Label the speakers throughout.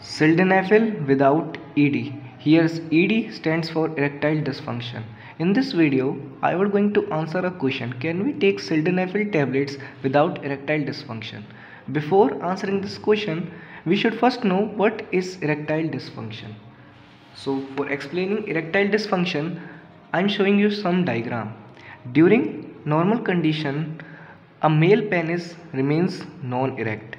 Speaker 1: Sildenafil without ED. Here's ED stands for erectile dysfunction. In this video, I was going to answer a question. Can we take sildenafil tablets without erectile dysfunction? Before answering this question, we should first know what is erectile dysfunction. So for explaining erectile dysfunction, I am showing you some diagram. During normal condition, a male penis remains non-erect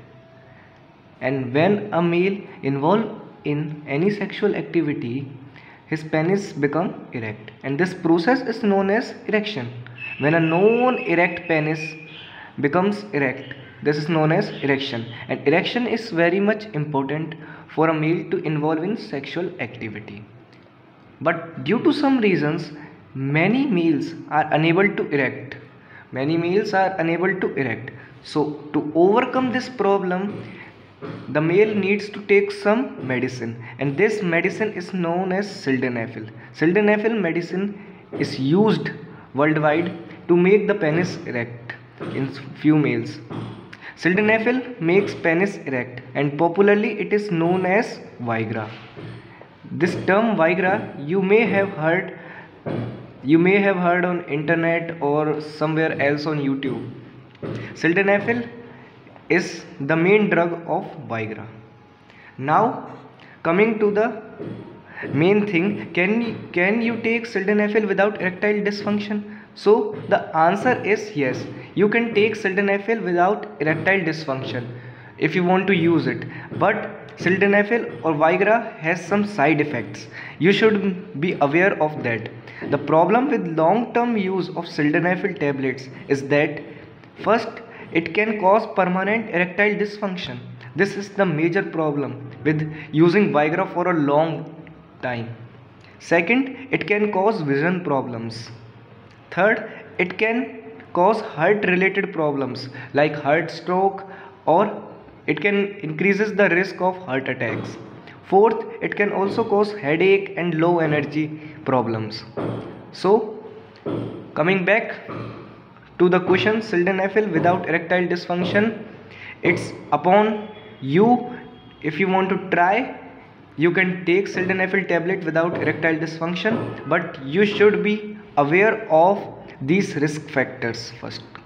Speaker 1: and when a male involved in any sexual activity his penis become erect. And this process is known as erection. When a non-erect penis becomes erect this is known as erection. And erection is very much important for a male to involve in sexual activity. But due to some reasons many males are unable to erect. Many males are unable to erect. So to overcome this problem the male needs to take some medicine and this medicine is known as sildenafil. Sildenafil medicine is used worldwide to make the penis erect in few males. Sildenafil makes penis erect and popularly it is known as viagra. This term viagra you may have heard you may have heard on internet or somewhere else on youtube. Sildenafil is the main drug of Viagra. Now coming to the main thing can you can you take sildenafil without erectile dysfunction? So the answer is yes. You can take sildenafil without erectile dysfunction if you want to use it. But sildenafil or viagra has some side effects. You should be aware of that. The problem with long term use of sildenafil tablets is that first it can cause permanent erectile dysfunction. This is the major problem with using Viagra for a long time. Second, it can cause vision problems. Third, it can cause heart related problems like heart stroke or it can increases the risk of heart attacks. Fourth, it can also cause headache and low energy problems. So, coming back to the question sildenafil without erectile dysfunction it's upon you. If you want to try you can take sildenafil tablet without erectile dysfunction but you should be aware of these risk factors first